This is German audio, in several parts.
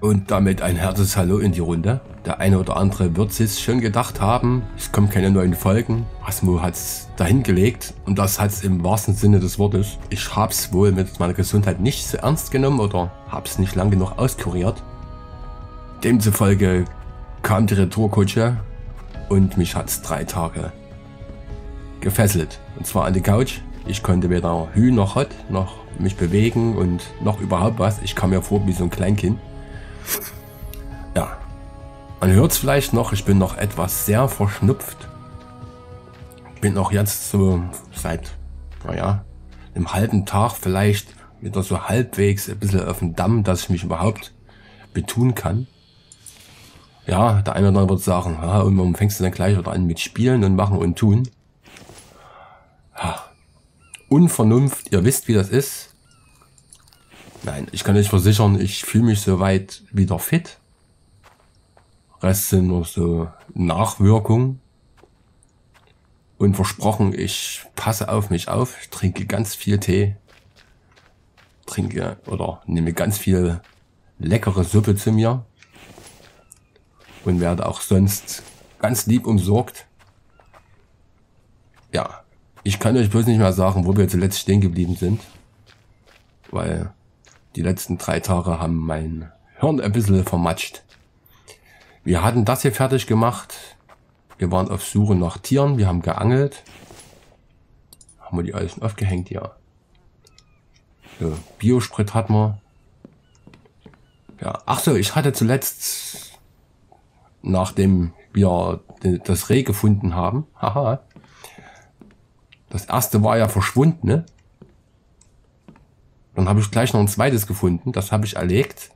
Und damit ein herzliches Hallo in die Runde. Der eine oder andere wird sich schon gedacht haben, es kommen keine neuen Folgen. Asmo hat's dahin gelegt und das hat's im wahrsten Sinne des Wortes. Ich hab's wohl mit meiner Gesundheit nicht so ernst genommen oder hab's nicht lang genug auskuriert. Demzufolge kam die Retourkutsche und mich hat's drei Tage gefesselt. Und zwar an die Couch. Ich konnte weder Hü noch Hot noch mich bewegen und noch überhaupt was. Ich kam mir vor wie so ein Kleinkind. Ja. Man hört es vielleicht noch, ich bin noch etwas sehr verschnupft. Bin auch jetzt so seit, naja, einem halben Tag vielleicht wieder so halbwegs ein bisschen auf dem Damm, dass ich mich überhaupt betun kann. Ja, der eine oder andere wird sagen, ja, und warum fängst du dann gleich wieder an mit Spielen und Machen und Tun? Ja. Unvernunft, ihr wisst, wie das ist. Nein, ich kann euch versichern, ich fühle mich soweit wieder fit. Rest sind nur so Nachwirkungen. Und versprochen, ich passe auf mich auf, ich trinke ganz viel Tee, trinke oder nehme ganz viel leckere Suppe zu mir und werde auch sonst ganz lieb umsorgt. Ja, ich kann euch bloß nicht mehr sagen, wo wir zuletzt stehen geblieben sind, weil die letzten drei Tage haben mein Hirn ein bisschen vermatscht. Wir hatten das hier fertig gemacht. Wir waren auf Suche nach Tieren. Wir haben geangelt. Haben wir die alles aufgehängt? Ja. So, Biosprit hatten wir. Ja, ach so, ich hatte zuletzt, nachdem wir das Reh gefunden haben, haha, das erste war ja verschwunden, ne? Dann habe ich gleich noch ein zweites gefunden, das habe ich erlegt.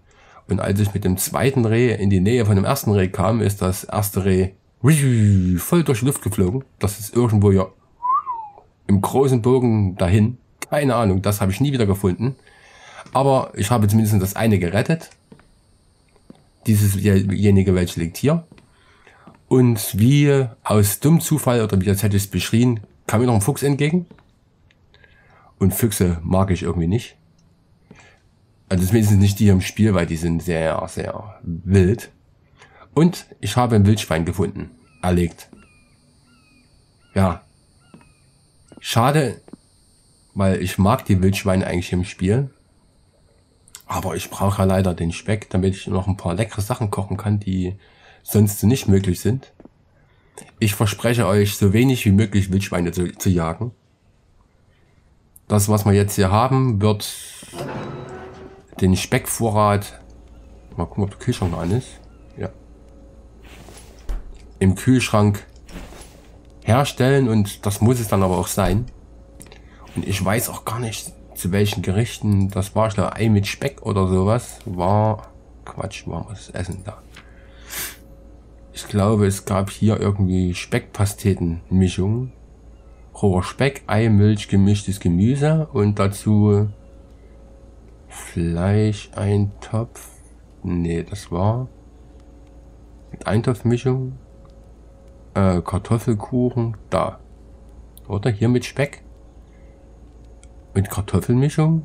Und als ich mit dem zweiten Reh in die Nähe von dem ersten Reh kam, ist das erste Reh voll durch die Luft geflogen. Das ist irgendwo ja im großen Bogen dahin. Keine Ahnung, das habe ich nie wieder gefunden. Aber ich habe zumindest das eine gerettet. Diesesjenige, welches liegt hier. Und wie aus dumm Zufall, oder wie jetzt hätte ich es beschrien, kam mir noch ein Fuchs entgegen. Und Füchse mag ich irgendwie nicht. Also zumindest nicht die im Spiel, weil die sind sehr, sehr wild. Und ich habe ein Wildschwein gefunden. Erlegt. Ja. Schade, weil ich mag die Wildschweine eigentlich im Spiel. Aber ich brauche ja leider den Speck, damit ich noch ein paar leckere Sachen kochen kann, die sonst nicht möglich sind. Ich verspreche euch, so wenig wie möglich Wildschweine zu, zu jagen. Das, was wir jetzt hier haben, wird den Speckvorrat. Mal gucken, ob der Kühlschrank an ist. Ja. Im Kühlschrank herstellen und das muss es dann aber auch sein. Und ich weiß auch gar nicht, zu welchen Gerichten das war. Ich glaube, Ei mit Speck oder sowas war. Quatsch, war das Essen da. Ich glaube, es gab hier irgendwie Speckpastetenmischung. Roher Speck, Ei, Milch, gemischtes Gemüse und dazu Fleisch-Eintopf. Nee, das war mit Eintopfmischung. Äh, Kartoffelkuchen, da. Oder hier mit Speck. Mit Kartoffelmischung.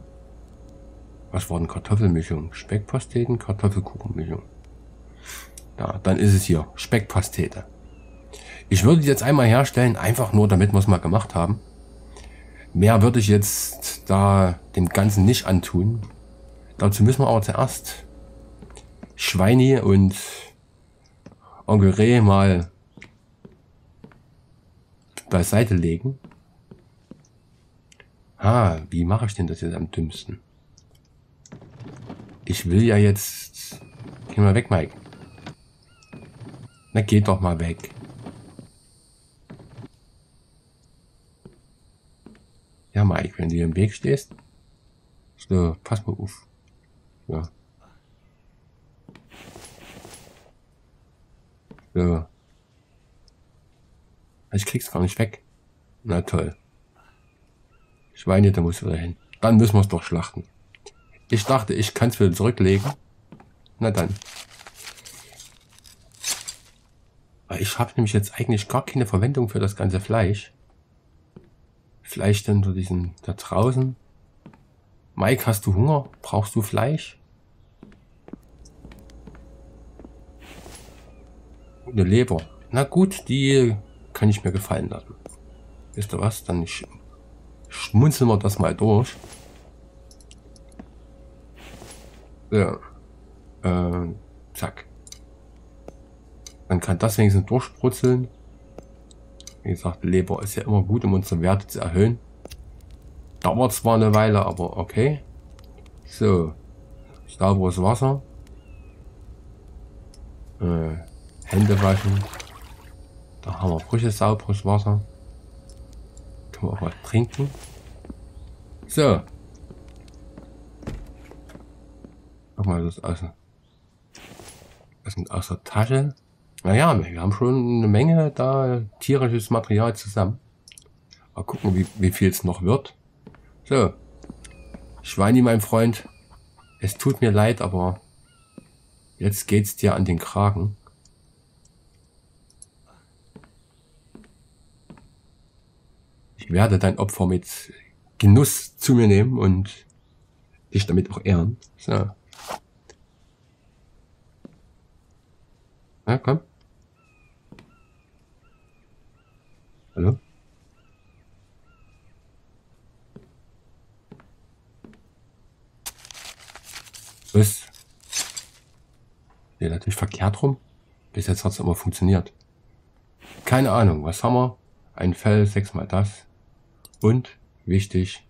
Was war denn Kartoffelmischung? Speckpasteten, Kartoffelkuchenmischung. Da, dann ist es hier. Speckpastete. Ich würde die jetzt einmal herstellen, einfach nur damit wir es mal gemacht haben. Mehr würde ich jetzt da dem Ganzen nicht antun. Dazu müssen wir aber zuerst Schweini und Onkel Reh mal beiseite legen. Ah, wie mache ich denn das jetzt am dümmsten? Ich will ja jetzt... Geh mal weg, Mike. Na, geht doch mal weg. Ja, Mike, wenn du im Weg stehst. So, pass mal auf. Ja. So. Ich krieg's gar nicht weg. Na toll. Schweine, da muss wieder hin. Dann müssen wir es doch schlachten. Ich dachte, ich kann es wieder zurücklegen. Na dann. Ich habe nämlich jetzt eigentlich gar keine Verwendung für das ganze Fleisch. Vielleicht dann durch diesen da draußen Mike, hast du Hunger? Brauchst du Fleisch? Eine Leber. Na gut, die kann ich mir gefallen lassen. Wisst ihr was? Dann sch schmunzeln wir das mal durch. Ja. Äh, zack. Dann kann das wenigstens durchsprutzeln. Wie gesagt, Leber ist ja immer gut, um unsere Werte zu erhöhen. Dauert zwar eine Weile, aber okay. So. Sauberes Wasser. Äh, Hände waschen. Da haben wir frisches, sauberes Wasser. Können wir auch was trinken. So. Guck mal, das aus, das aus der Tasche. Naja, wir haben schon eine Menge da tierisches Material zusammen. Mal gucken, wie, wie viel es noch wird. So. Schweini, mein Freund. Es tut mir leid, aber jetzt geht's dir an den Kragen. Ich werde dein Opfer mit Genuss zu mir nehmen und dich damit auch ehren. So. Ja, komm. Hallo? Was? Ja, natürlich verkehrt rum. Bis jetzt hat es immer funktioniert. Keine Ahnung, was haben wir? Ein Fell, sechsmal das. Und, wichtig,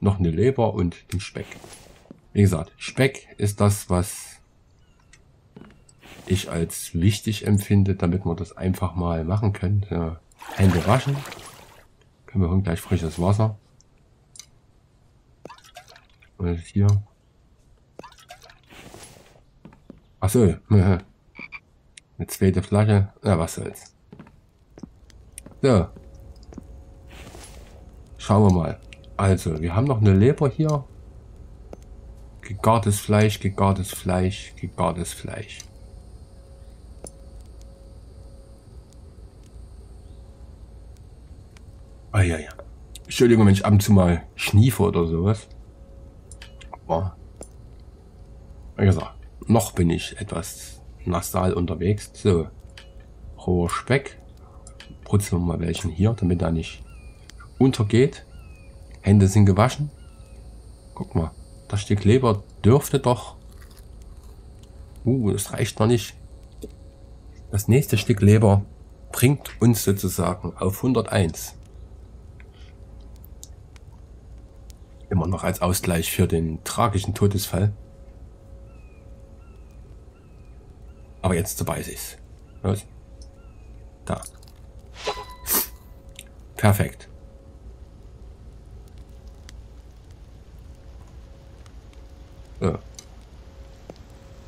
noch eine Leber und den Speck. Wie gesagt, Speck ist das, was ich als wichtig empfinde, damit wir das einfach mal machen können. So. Hände waschen. Können wir gleich frisches Wasser. Und hier. Achso, eine zweite Flasche. Na, was soll's. So. Schauen wir mal. Also, wir haben noch eine Leber hier. Gegartes Fleisch, gegartes Fleisch, gegartes Fleisch. Ah ja, ja. Entschuldigung, wenn ich ab und zu mal schniefe oder sowas. Aber, wie gesagt, noch bin ich etwas nasal unterwegs. So, roher Speck. Putzen wir mal welchen hier, damit er nicht untergeht. Hände sind gewaschen. Guck mal, das Stück Leber dürfte doch... Uh, das reicht noch nicht. Das nächste Stück Leber bringt uns sozusagen auf 101. Immer noch als Ausgleich für den tragischen Todesfall. Aber jetzt dabei ist es. Da. Perfekt. Ja.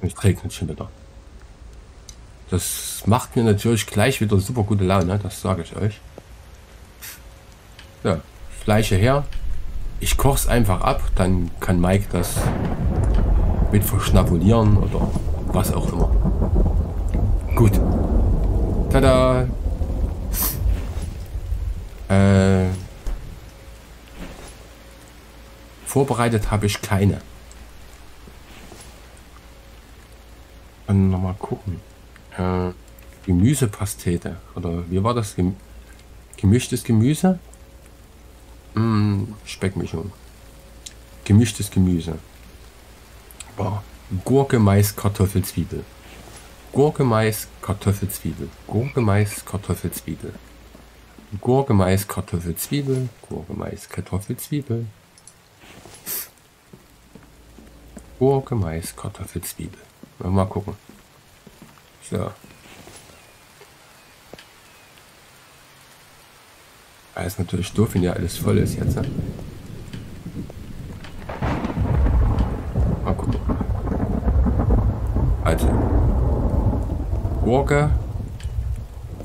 Es regnet schon wieder. Das macht mir natürlich gleich wieder super gute Laune, das sage ich euch. Ja, Fleisch her, ich koche es einfach ab, dann kann Mike das mit verschnabulieren oder was auch immer. Gut. Tada! Äh, vorbereitet habe ich keine. Dann nochmal gucken. Äh, Gemüsepastete. Oder wie war das? Gemischtes Gemüse? Mmh, Speckmischung. Gemischtes Gemüse. Boah. Gurke, Mais, Kartoffel, Zwiebel. Gurke, Mais, Kartoffel, Zwiebel. Gurke, Mais, Kartoffel, Zwiebel. Gurke, Mais, Kartoffel, Zwiebel. Gurke, Mais, Kartoffel, Zwiebel. Gurke, Mais, Kartoffel, Zwiebel. Mal gucken. So. Ja, ist natürlich doof, wenn ja alles voll ist jetzt. Ne? Mal gucken. Also. Gurke,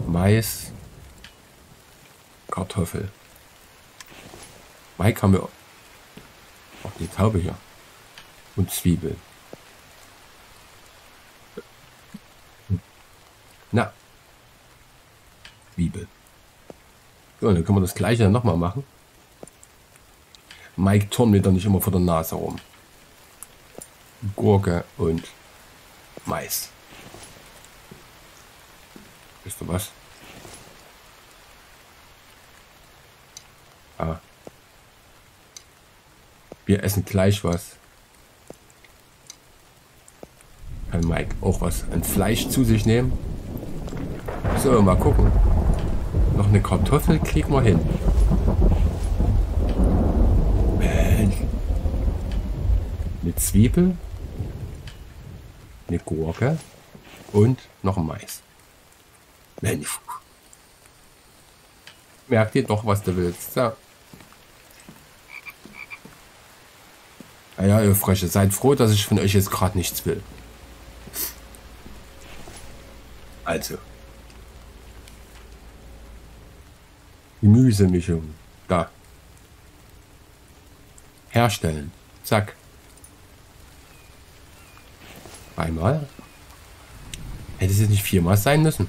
Mais, Kartoffel. Mike haben wir auch die Taube hier. Und Zwiebel. Na. Zwiebel. So, dann können wir das gleiche nochmal machen. Mike turnt mir dann nicht immer vor der Nase rum. Gurke und Mais. Wisst ihr was? Ah. Wir essen gleich was. Kann Mike auch was an Fleisch zu sich nehmen? So, mal gucken. Noch eine Kartoffel kriegen wir hin. Eine Zwiebel. Eine Gurke. Und noch ein Mais. Mensch. Merk dir doch, was du willst. So. Naja, ihr Frösche, seid froh, dass ich von euch jetzt gerade nichts will. Also. Gemüsemischung. Da. Herstellen. Zack. Einmal. Hätte es jetzt nicht viermal sein müssen.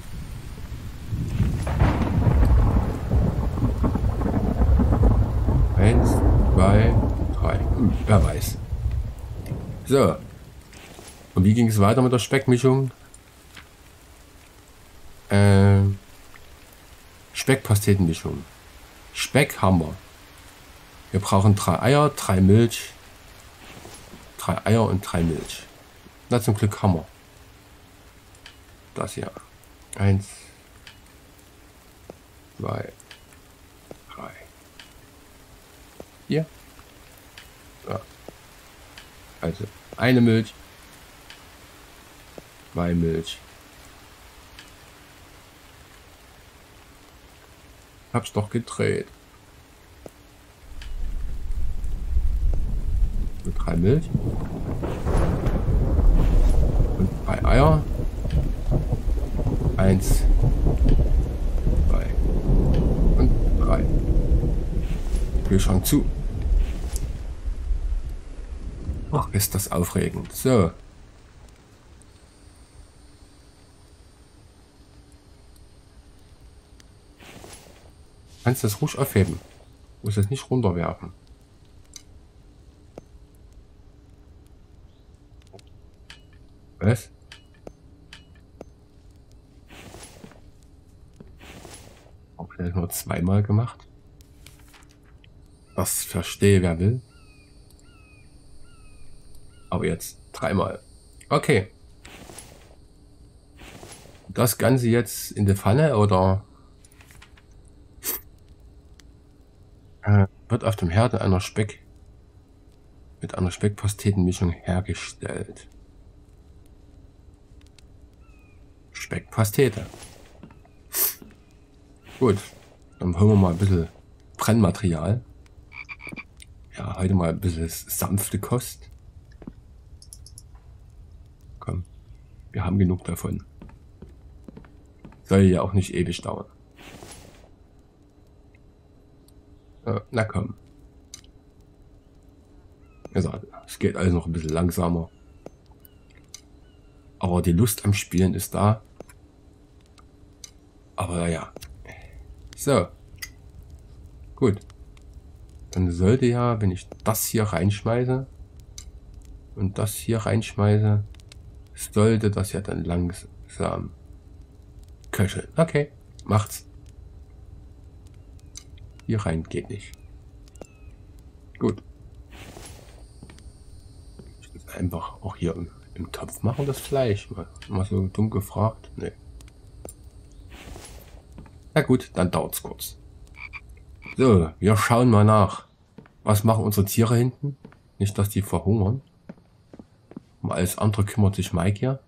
Eins, zwei, drei. Hm, wer weiß. So. Und wie ging es weiter mit der Speckmischung? Äh, Speckpastetenmischung. Speck haben wir. Wir brauchen drei Eier, drei Milch, drei Eier und drei Milch. Na, zum Glück haben wir. Das hier. Eins, zwei, drei. Hier. Ja. Also eine Milch, zwei Milch. Hab's doch gedreht. Mit drei Milch. Und drei Eier. Eins, zwei und drei. Kühlschrank zu. Ach, ist das aufregend. So. Kannst das ruhig aufheben. Muss es nicht runterwerfen. Was? Auch vielleicht nur zweimal gemacht. Das verstehe wer will. Aber jetzt dreimal. Okay. Das Ganze jetzt in der Pfanne oder äh, wird auf dem Herd einer Speck mit einer Speckpastetenmischung hergestellt. Speckpastete. Gut, dann holen wir mal ein bisschen Brennmaterial. Ja, heute mal ein bisschen sanfte Kost. Komm, wir haben genug davon. Soll ja auch nicht ewig dauern. Äh, na komm. Also, es geht alles noch ein bisschen langsamer. Aber die Lust am Spielen ist da. Aber ja. So. Gut. Dann sollte ja, wenn ich das hier reinschmeiße und das hier reinschmeiße, sollte das ja dann langsam köcheln. Okay, macht's. Hier rein geht nicht. Gut. Ich muss einfach auch hier im, im Topf machen, das Fleisch. Mal, mal so dumm gefragt. Nee. Na gut, dann dauert's kurz. So, wir schauen mal nach. Was machen unsere Tiere hinten? Nicht, dass die verhungern. Um alles andere kümmert sich Mike hier.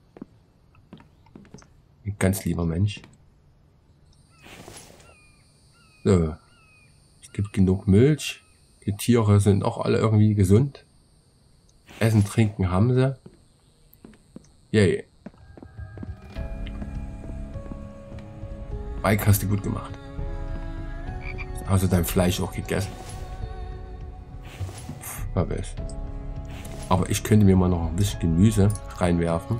Ein ganz lieber Mensch. So, gibt genug Milch. Die Tiere sind auch alle irgendwie gesund. Essen, trinken haben sie. Yay. Mike hast du gut gemacht. Hast du dein Fleisch auch gegessen? Wer weiß. Aber ich könnte mir mal noch ein bisschen Gemüse reinwerfen.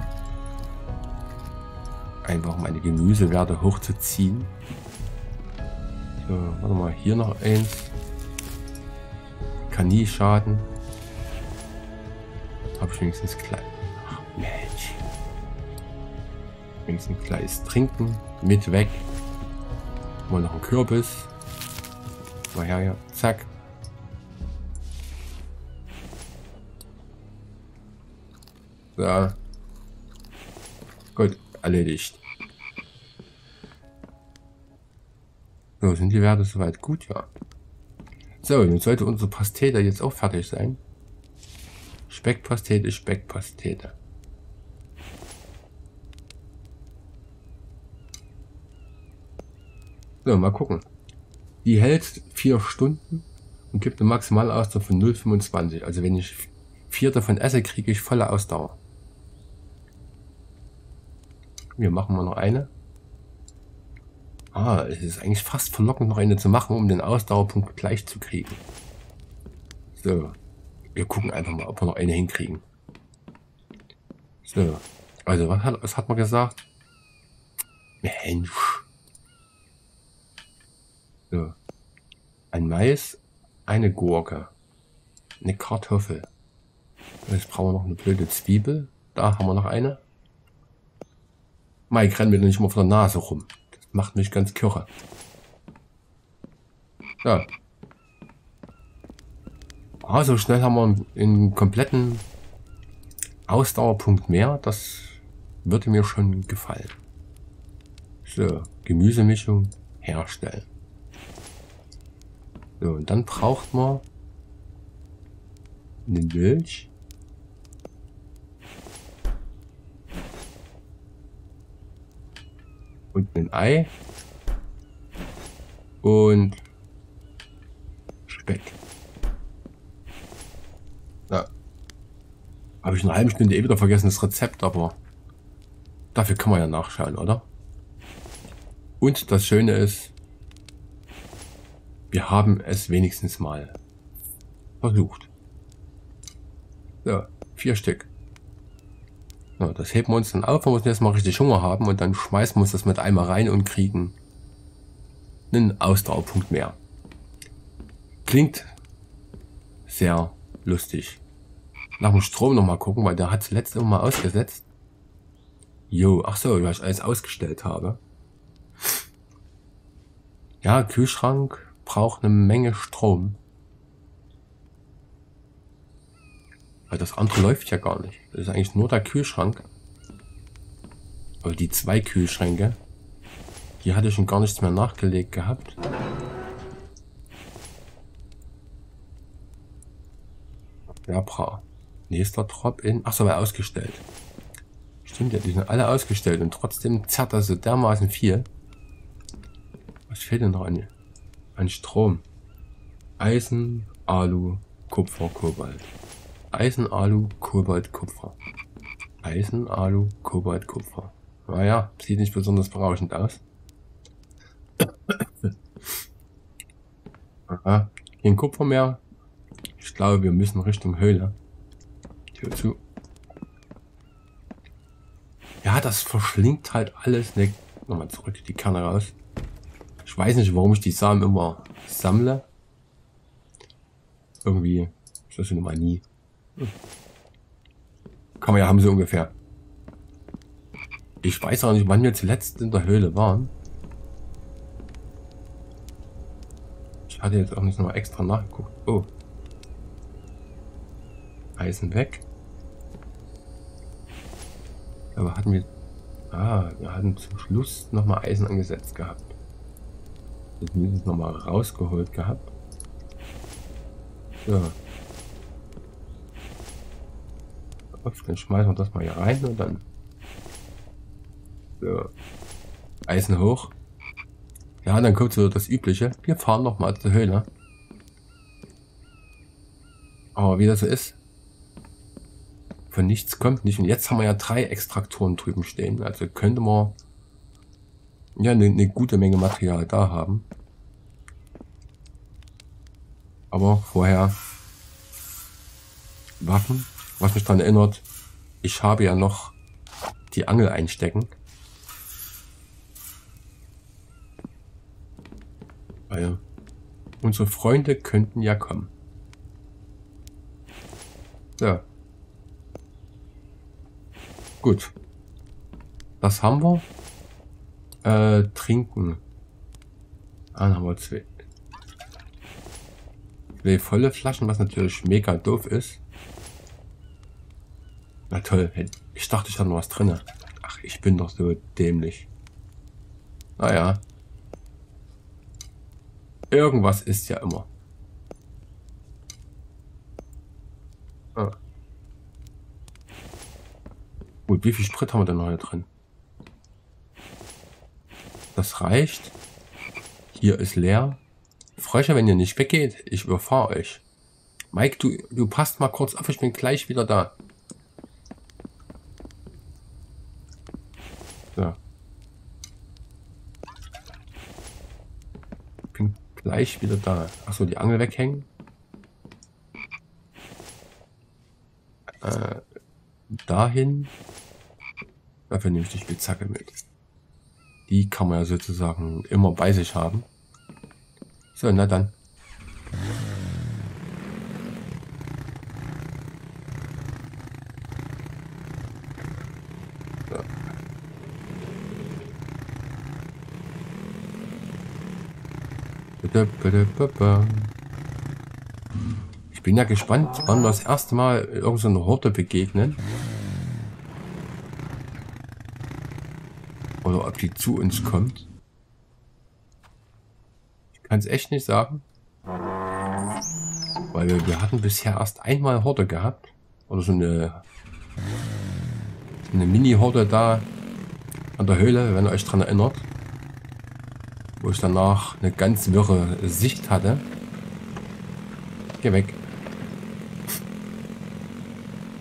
Einfach meine Gemüsewerte hochzuziehen. So, warte mal, hier noch eins. Kann nie schaden. Habe ich wenigstens klein. Ach, Mensch. Links ein kleines Trinken. Mit weg. Mal noch ein Kürbis. Mal her, ja. Zack. So. Gut, erledigt. So, sind die Werte soweit gut? Ja. So, nun sollte unsere Pastete jetzt auch fertig sein. Speckpastete, Speckpastete. So, mal gucken. Die hält vier Stunden und gibt eine Maximalausdauer von 0,25. Also wenn ich vier davon esse, kriege ich volle Ausdauer. Wir machen mal noch eine. Ah, es ist eigentlich fast verlockend, noch eine zu machen, um den Ausdauerpunkt gleich zu kriegen. So. Wir gucken einfach mal, ob wir noch eine hinkriegen. So. Also, was hat, was hat man gesagt? Mensch. So. Ein Mais, eine Gurke, eine Kartoffel. Jetzt brauchen wir noch eine blöde Zwiebel. Da haben wir noch eine. Mike, renn mir nicht immer vor der Nase rum. Das macht mich ganz kirre. Ja. Ah, so schnell haben wir einen kompletten Ausdauerpunkt mehr. Das würde mir schon gefallen. So, Gemüsemischung herstellen. So, und dann braucht man einen Milch. Und ein Ei. Und Speck. Ja. Habe ich eine halbe Stunde eh wieder vergessen, das Rezept, aber dafür kann man ja nachschauen, oder? Und das Schöne ist, wir haben es wenigstens mal versucht. So, vier Stück. Ja, das heben wir uns dann auf, wir müssen jetzt mal richtig Hunger haben und dann schmeißen wir uns das mit einmal rein und kriegen einen Ausdauerpunkt mehr. Klingt sehr lustig. Nach dem Strom noch mal gucken, weil der hat zuletzt immer mal ausgesetzt. Jo, ach so, weil ich alles ausgestellt habe. Ja, Kühlschrank, braucht eine Menge Strom. Weil das andere läuft ja gar nicht. Das ist eigentlich nur der Kühlschrank. Aber die zwei Kühlschränke, die hatte ich schon gar nichts mehr nachgelegt gehabt. Ja, bra. Nächster Drop-In. Achso, war ausgestellt. Stimmt ja, die sind alle ausgestellt und trotzdem zerrt das so dermaßen viel. Was fehlt denn noch an? Ein Strom. Eisen, Alu, Kupfer, Kobalt. Eisen, Alu, Kobalt, Kupfer. Eisen, Alu, Kobalt, Kupfer. Naja, sieht nicht besonders berauschend aus. Aha, kein Kupfer mehr. Ich glaube, wir müssen Richtung Höhle. Tür zu. Ja, das verschlingt halt alles. Ne, nochmal zurück die Kerne raus. Ich weiß nicht, warum ich die Samen immer sammle. Irgendwie ist das eine Manie. Kann man ja haben, so ungefähr. Ich weiß auch nicht, wann wir zuletzt in der Höhle waren. Ich hatte jetzt auch nicht nochmal extra nachgeguckt. Oh. Eisen weg. Aber hatten wir... Ah, wir hatten zum Schluss nochmal Eisen angesetzt gehabt das mindestens nochmal rausgeholt gehabt. Ja. Dann schmeißen wir das mal hier rein und dann so. Eisen hoch. Ja, dann kommt so das Übliche. Wir fahren noch mal zur Höhle. Aber wie das so ist, von nichts kommt nicht. Und jetzt haben wir ja drei Extraktoren drüben stehen. Also könnte man ja eine, eine gute Menge Material da haben. Aber vorher Waffen, was mich daran erinnert, ich habe ja noch die Angel einstecken. Weil unsere Freunde könnten ja kommen. Ja. Gut. Das haben wir. Äh, trinken. Ah, dann haben wir zwei. Zwei volle Flaschen, was natürlich mega doof ist. Na toll, ich dachte, ich habe noch was drin. Ach, ich bin doch so dämlich. Naja. Irgendwas ist ja immer. Ah. Gut, wie viel Sprit haben wir denn noch hier drin? Das reicht. Hier ist leer. Frösche, wenn ihr nicht weggeht, ich überfahre euch. Mike, du, du passt mal kurz auf, ich bin gleich wieder da. So. Gleich wieder da. Achso, die Angel weghängen. Äh, dahin. Dafür nehme ich die Spitzhacke mit. Die kann man ja sozusagen immer bei sich haben. So, na dann. Ich bin ja gespannt, wann wir das erste Mal irgendeine Horte begegnen. Oder ob die zu uns kommt. Ich kann es echt nicht sagen. Weil wir, wir hatten bisher erst einmal Horde gehabt. Oder so eine, eine Mini-Horde da an der Höhle, wenn ihr euch dran erinnert. Wo ich danach eine ganz wirre Sicht hatte. Geh weg.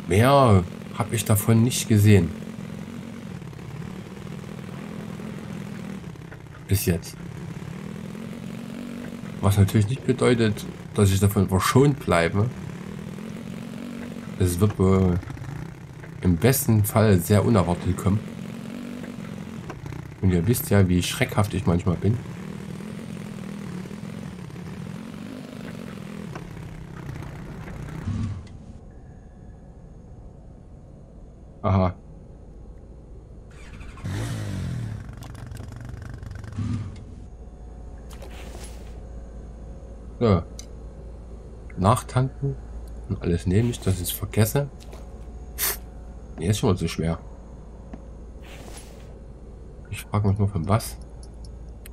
Mehr habe ich davon nicht gesehen. Bis jetzt. Was natürlich nicht bedeutet, dass ich davon verschont bleibe. Es wird wohl im besten Fall sehr unerwartet kommen. Und ihr wisst ja, wie schreckhaft ich manchmal bin. Aha. So. Nachtanken und alles nehme ich, dass ich es vergesse. Nee, ist schon mal so schwer. Ich frage mich nur von was.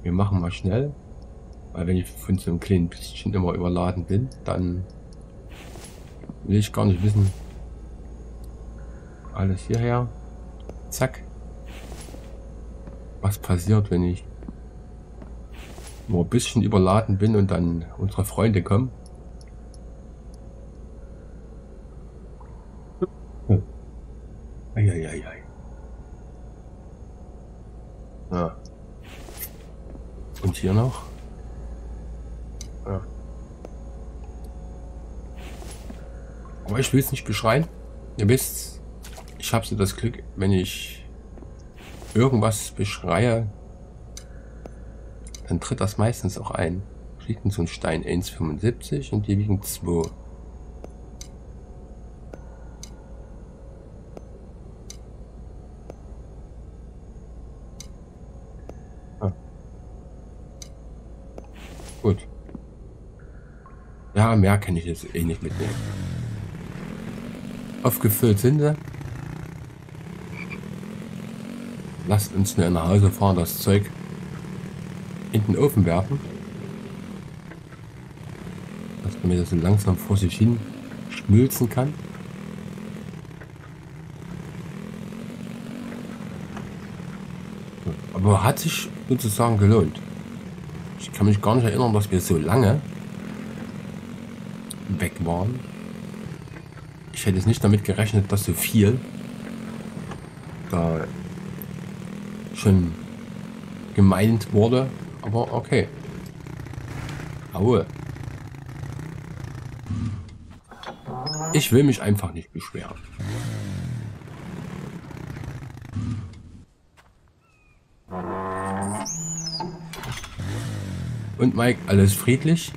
Wir machen mal schnell. Weil wenn ich von so einem kleinen bisschen immer überladen bin, dann will ich gar nicht wissen. Alles hierher. Zack. Was passiert, wenn ich nur ein bisschen überladen bin und dann unsere Freunde kommen. Eieiei. Ja. Und hier noch. Ja. Aber ich will es nicht beschreien. Ihr wisst, ich habe so das Glück, wenn ich irgendwas beschreie, dann tritt das meistens auch ein. Kriegt so ein Stein 1,75 und die wiegen 2. Ah. Gut. Ja, mehr kann ich jetzt eh nicht mitnehmen. Aufgefüllt sind sie. Lasst uns nur nach Hause fahren, das Zeug in den Ofen werfen. Dass man das so langsam vor sich hin schmilzen kann. Aber hat sich sozusagen gelohnt. Ich kann mich gar nicht erinnern, dass wir so lange weg waren. Ich hätte es nicht damit gerechnet, dass so viel da schon gemeint wurde. Aber okay. Aue. Ich will mich einfach nicht beschweren. Und Mike, alles friedlich?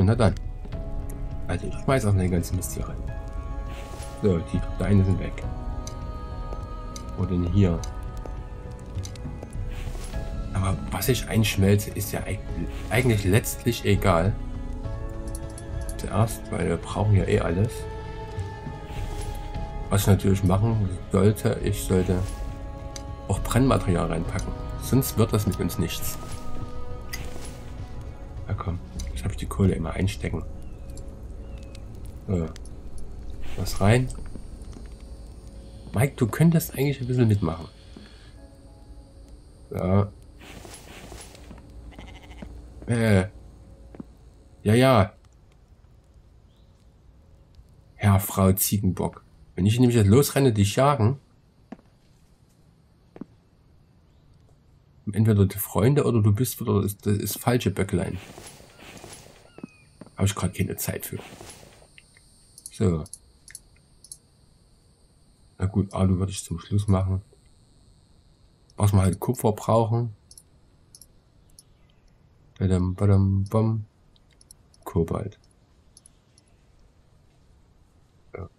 So, na dann. Also ich schmeiß auch den ganzen Mist hier rein. So, die Steine sind weg. Wo denn hier? Aber was ich einschmelze, ist ja eigentlich letztlich egal. Zuerst, weil wir brauchen ja eh alles. Was ich natürlich machen sollte, ich sollte auch Brennmaterial reinpacken. Sonst wird das mit uns nichts. Kohle immer einstecken. So. Was rein. Mike, du könntest eigentlich ein bisschen mitmachen. Ja. Äh. Ja, ja. Herr, Frau Ziegenbock. Wenn ich nämlich jetzt losrenne, dich jagen. Entweder die Freunde oder du bist wieder das, das ist falsche Böcklein. Habe ich gerade keine Zeit für. So. Na gut, Alu würde ich zum Schluss machen. Was wir halt Kupfer brauchen. Badam, badam, bam. Kobalt. Ja.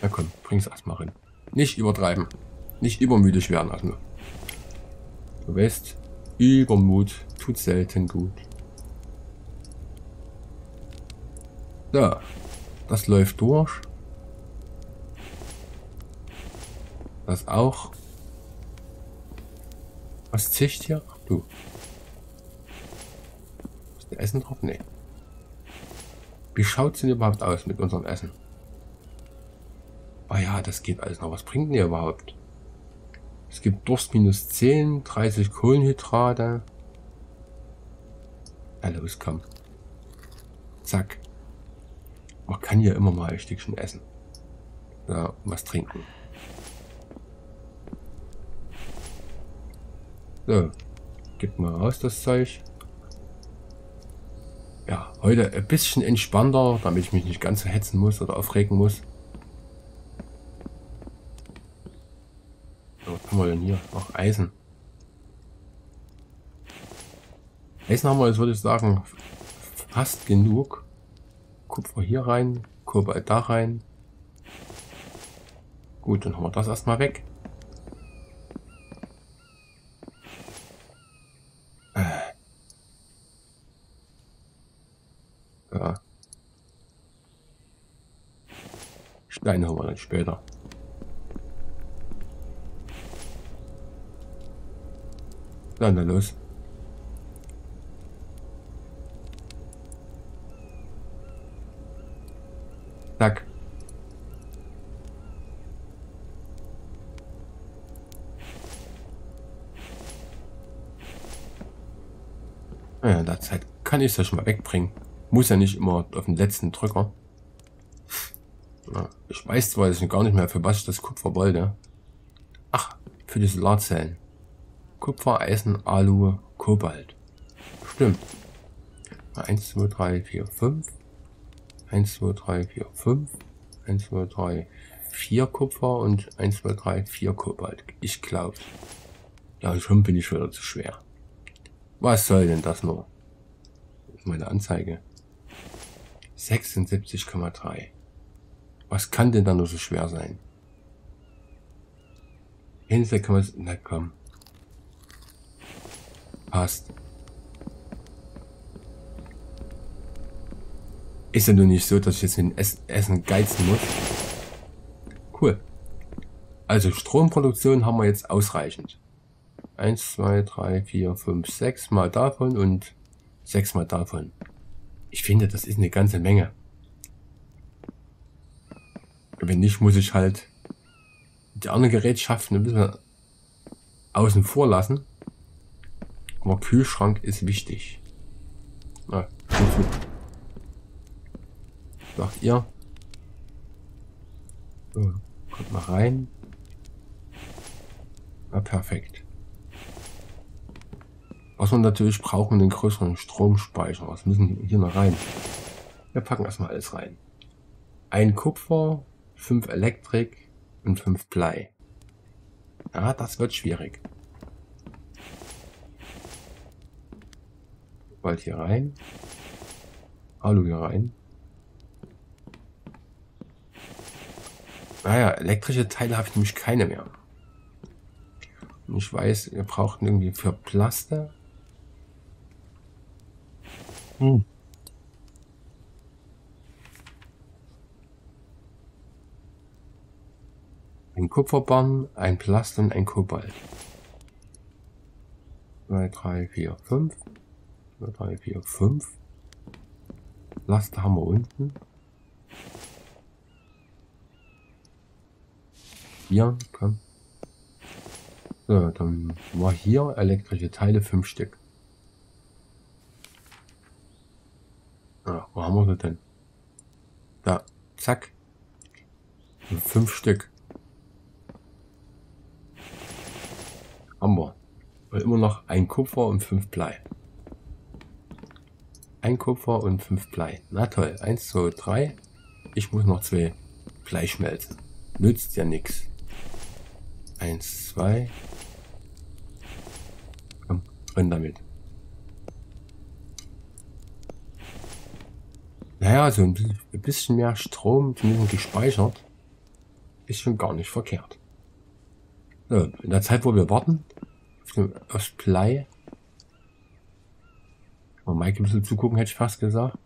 Na komm, bring's erstmal rein. Nicht übertreiben. Nicht übermütig werden, also. Du weißt, Übermut tut selten gut. So, das läuft durch. Das auch. Was zischt hier? Ach du. Ist der Essen drauf? Nee. Wie schaut es denn überhaupt aus mit unserem Essen? Ah ja, das geht alles noch. Was bringt denn ihr überhaupt? Es gibt Durst minus 10, 30 Kohlenhydrate. Ja, los, komm. Zack. Man kann hier immer mal ein Stückchen essen. Ja, was trinken. So, gibt mal raus das Zeug. Ja, heute ein bisschen entspannter, damit ich mich nicht ganz so hetzen muss oder aufregen muss. So, was haben wir denn hier? Noch Eisen. Eisen haben wir jetzt, würde ich sagen, fast genug. Kupfer hier rein, Kobalt da rein. Gut, dann haben wir das erstmal weg. Ja. Steine haben wir dann später. Dann, dann los. Kann ich es ja schon mal wegbringen. Muss ja nicht immer auf den letzten Drücker. Ich weiß zwar jetzt gar nicht mehr, für was ich das Kupfer wollte. Ach, für die Solarzellen. Kupfer, Eisen, Alu, Kobalt. Stimmt. 1, 2, 3, 4, 5. 1, 2, 3, 4, 5. 1, 2, 3, 4 Kupfer und 1, 2, 3, 4 Kobalt. Ich glaube. Ja, schon bin ich wieder zu schwer. Was soll denn das nur? Ist meine Anzeige. 76,3. Was kann denn da nur so schwer sein? Kann man... Na komm. Passt. Ist ja nur nicht so, dass ich jetzt mit Ess Essen geizen muss. Cool. Also Stromproduktion haben wir jetzt ausreichend. 1, 2, 3, 4, 5, 6 mal davon und 6 mal davon. Ich finde, das ist eine ganze Menge. Wenn nicht, muss ich halt die anderen Gerätschaften ein bisschen außen vor lassen. Aber Kühlschrank ist wichtig. Na, Sagt ihr? So, kommt mal rein. Na, perfekt. Was wir natürlich brauchen, den größeren Stromspeicher. Was müssen hier noch rein? Wir packen erstmal alles rein. Ein Kupfer, fünf Elektrik und fünf Blei. Ja, das wird schwierig. Bald hier rein. Alu hier rein. Naja, elektrische Teile habe ich nämlich keine mehr. Und ich weiß, wir brauchten irgendwie für Plaste. Hm. Ein Kupferbahn, ein Plaster und ein Kobalt. 2, 3, 4, 5. 2, 3, 4, 5. Laster haben wir unten. Hier, komm. So, dann war hier elektrische Teile, 5 Stück. Ja, wo haben wir sie denn? Da, zack. 5 Stück. Haben wir. Und immer noch ein Kupfer und 5 Blei. Ein Kupfer und 5 Blei. Na toll. 1, 2, 3. Ich muss noch zwei Blei schmelzen. Nützt ja nichts. 1, 2. Komm, drin damit. Naja, so ein bisschen mehr Strom, zumindest gespeichert, ist schon gar nicht verkehrt. So, in der Zeit, wo wir warten, aufs Blei, Mal Mike ein bisschen zugucken, hätte ich fast gesagt.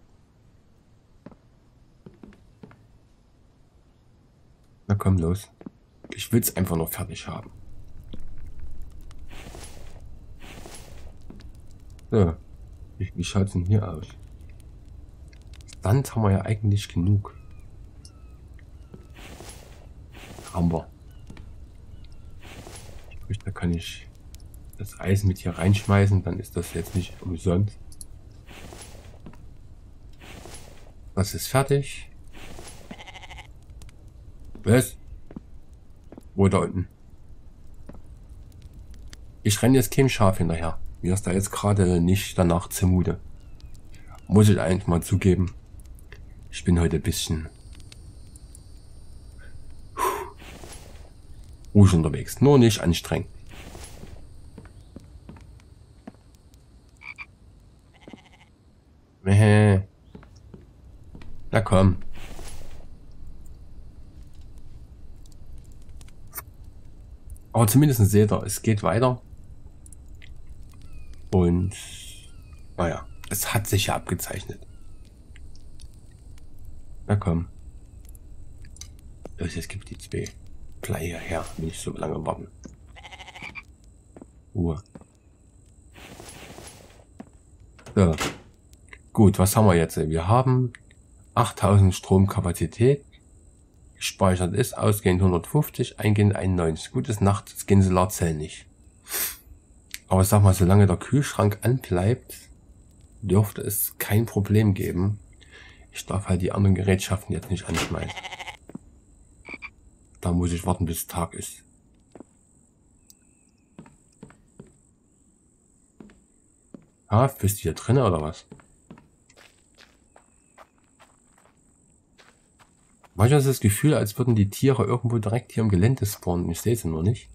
Na komm, los. Ich will es einfach noch fertig haben. So. Wie, wie schaut es denn hier aus? Sand haben wir ja eigentlich genug. Haben wir. Sprich, da kann ich das Eisen mit hier reinschmeißen, dann ist das jetzt nicht umsonst. Das ist fertig. Was? Wo da unten? Ich renne jetzt kein Schaf hinterher. Mir ist da jetzt gerade nicht danach zumute. Muss ich eigentlich mal zugeben. Ich bin heute ein bisschen ruhig unterwegs. Nur nicht anstrengend. Na komm. Aber zumindest seht ihr, es geht weiter. Und naja, es hat sich ja abgezeichnet. Na komm. Jetzt gibt die zwei Blei her, nicht so lange warten. Ruhe. So. Gut, was haben wir jetzt? Wir haben 8000 Stromkapazität. Gespeichert ist ausgehend 150, eingehend 91. Gutes Nacht, das Gänselar zählt nicht. Aber sag mal, solange der Kühlschrank anbleibt, dürfte es kein Problem geben. Ich darf halt die anderen Gerätschaften jetzt nicht anschmeißen. Da muss ich warten, bis Tag ist. Ah, bist du hier drin oder was? Manchmal ist das Gefühl, als würden die Tiere irgendwo direkt hier im Gelände spawnen. Ich sehe sie nur nicht.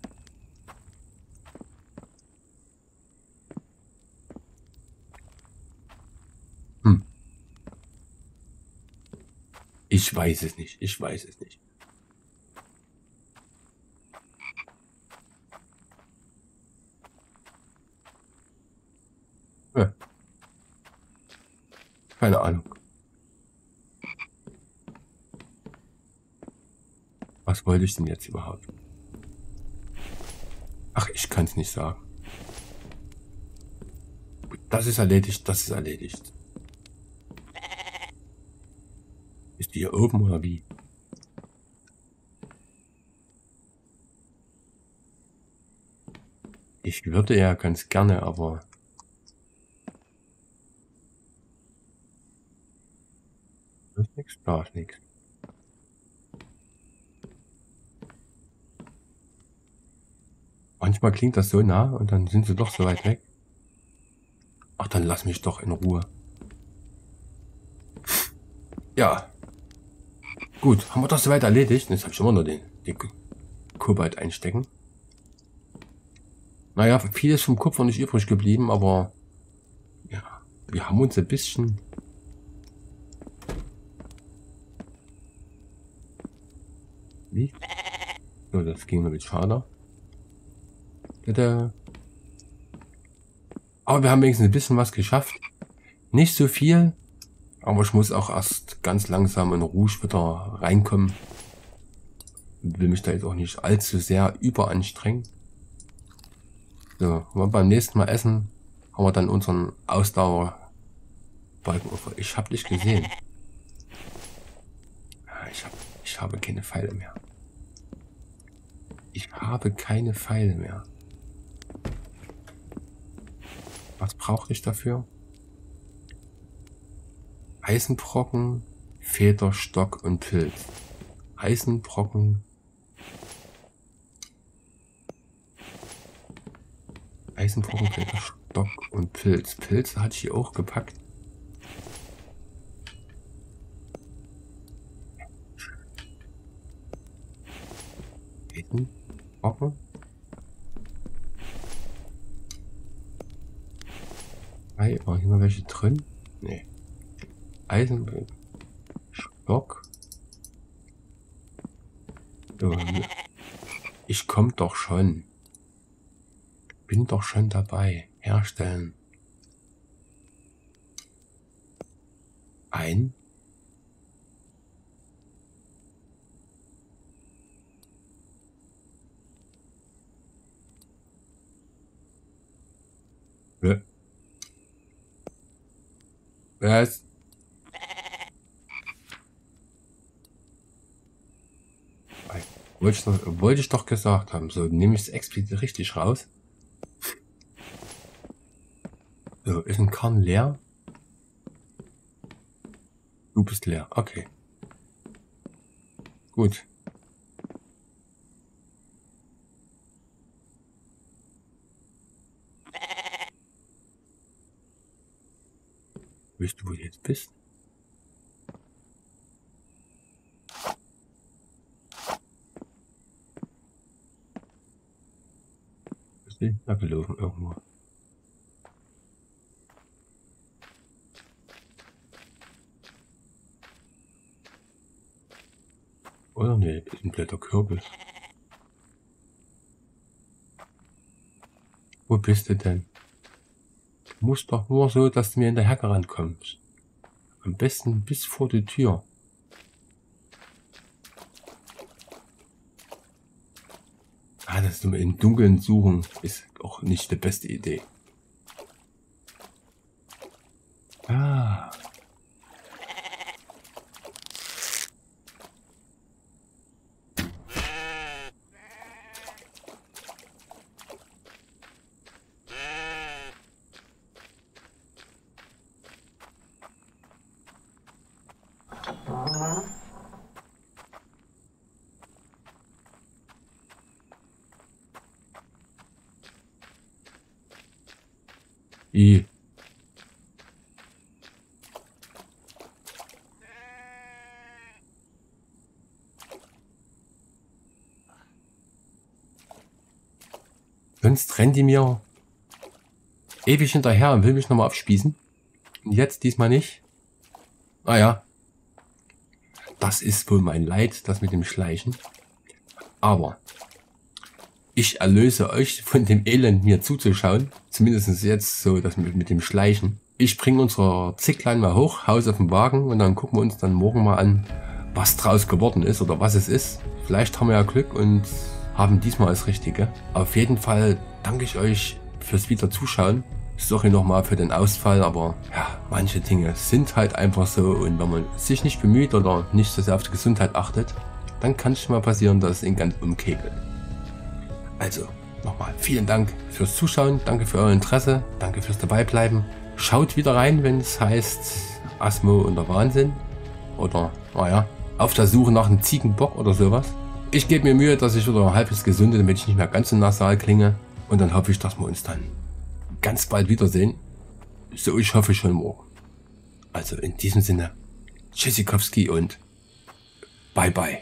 Ich weiß es nicht. Ich weiß es nicht. Keine Ahnung. Was wollte ich denn jetzt überhaupt? Ach, ich kann es nicht sagen. Das ist erledigt, das ist erledigt. Ist die hier oben oder wie? Ich würde ja ganz gerne, aber... Das ist nichts, da ist nichts. Manchmal klingt das so nah und dann sind sie doch so weit weg. Ach, dann lass mich doch in Ruhe. Ja. Gut, haben wir das soweit erledigt? Jetzt habe ich immer nur den, den Kobalt einstecken. Naja, vieles vom Kupfer nicht übrig geblieben, aber ja, wir haben uns ein bisschen... Wie? So, das ging mit Schade. Tada. Aber wir haben wenigstens ein bisschen was geschafft. Nicht so viel, aber ich muss auch erst ganz langsam in Rouge wieder reinkommen. Will mich da jetzt auch nicht allzu sehr überanstrengen. So, wir beim nächsten Mal essen, haben wir dann unseren Ausdauer Balkenopfer. Ich habe dich gesehen. Ah, ich, hab, ich habe keine Pfeile mehr. Ich habe keine Pfeile mehr. Was brauche ich dafür? Eisenbrocken, Federstock und Pilz. Eisenbrocken. Eisenbrocken, Federstock und Pilz. Pilze hatte ich hier auch gepackt. Eisenbrocken. War hier noch welche drin? Nee. Eisenbrock. Stock. Ich komm doch schon. Bin doch schon dabei. Herstellen. Ein. Was? Wollte ich, doch, wollte ich doch gesagt haben. So, nehme ich es explizit richtig raus. So, ist ein Kern leer? Du bist leer. Okay. Gut. Weißt du, wo du jetzt bist? Die abgelaufen irgendwo? Oder nee, ist ein blätter Kürbis. Wo bist du denn? muss doch nur so, dass du mir hinterher gerannt kommst. Am besten bis vor die Tür. Du im Dunkeln suchen ist auch nicht die beste Idee. Ah. I. Sonst rennt die mir ewig hinterher und will mich nochmal abspießen. Und jetzt diesmal nicht. Ah ja. Das ist wohl mein Leid, das mit dem Schleichen. Aber ich erlöse euch von dem Elend mir zuzuschauen. Zumindest jetzt so, das mit, mit dem Schleichen. Ich bringe unser Zicklein mal hoch, Haus auf den Wagen und dann gucken wir uns dann morgen mal an, was draus geworden ist oder was es ist. Vielleicht haben wir ja Glück und haben diesmal das Richtige. Auf jeden Fall danke ich euch fürs wieder Zuschauen. Sorry nochmal für den Ausfall, aber ja, manche Dinge sind halt einfach so und wenn man sich nicht bemüht oder nicht so sehr auf die Gesundheit achtet, dann kann es schon mal passieren, dass es ihn ganz umkegelt. Also, nochmal vielen Dank fürs Zuschauen, danke für euer Interesse, danke fürs Dabeibleiben. Schaut wieder rein, wenn es heißt Asmo und der Wahnsinn. Oder, naja, auf der Suche nach einem Ziegenbock oder sowas. Ich gebe mir Mühe, dass ich wieder halbwegs gesund bin, damit ich nicht mehr ganz so nasal klinge. Und dann hoffe ich, dass wir uns dann ganz bald wiedersehen. So, ich hoffe schon morgen. Also in diesem Sinne, Tschüssikowski und bye bye.